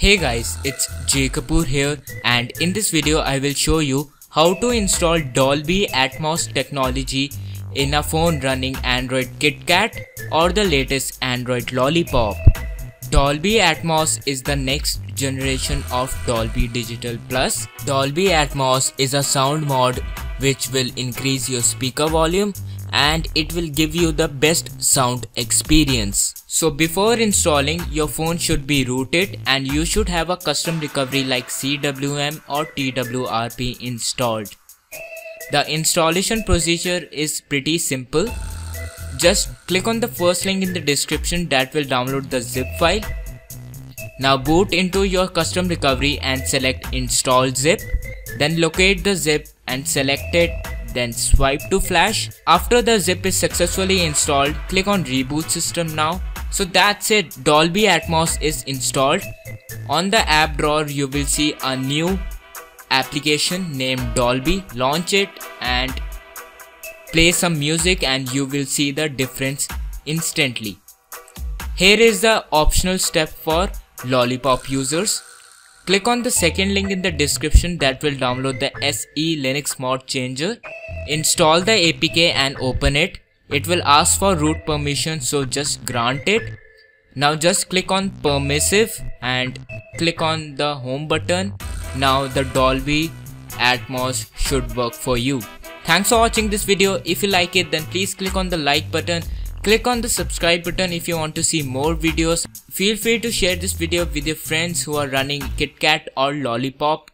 Hey guys, it's Jay Kapoor here and in this video I will show you how to install Dolby Atmos technology in a phone running Android KitKat or the latest Android Lollipop. Dolby Atmos is the next generation of Dolby Digital Plus. Dolby Atmos is a sound mod which will increase your speaker volume and it will give you the best sound experience. So before installing, your phone should be rooted and you should have a custom recovery like CWM or TWRP installed. The installation procedure is pretty simple. Just click on the first link in the description that will download the zip file. Now boot into your custom recovery and select install zip. Then locate the zip and select it then swipe to flash. After the zip is successfully installed, click on reboot system now. So that's it, Dolby Atmos is installed. On the app drawer you will see a new application named Dolby. Launch it and play some music and you will see the difference instantly. Here is the optional step for Lollipop users. Click on the second link in the description that will download the SE Linux mod changer. Install the APK and open it. It will ask for root permission so just grant it. Now just click on permissive and click on the home button. Now the Dolby Atmos should work for you. Thanks for watching this video. If you like it then please click on the like button Click on the subscribe button if you want to see more videos. Feel free to share this video with your friends who are running KitKat or Lollipop.